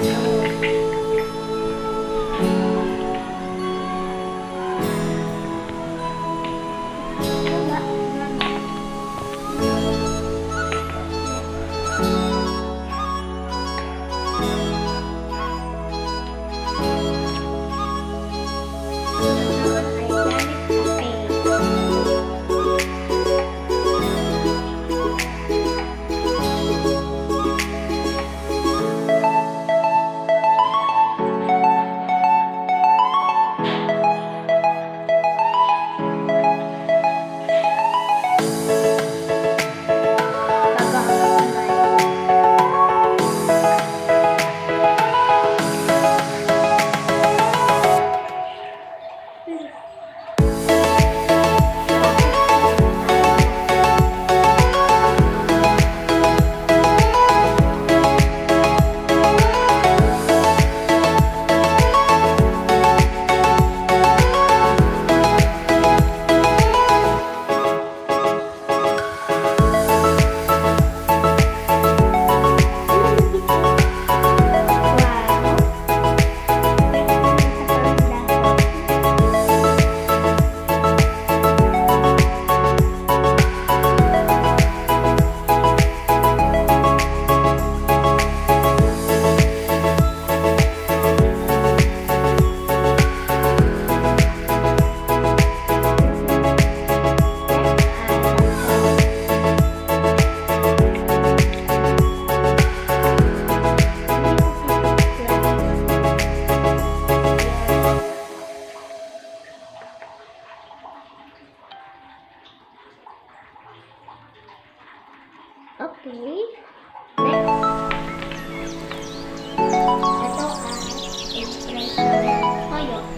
Thank you. family. Next, ito ang impression toyo.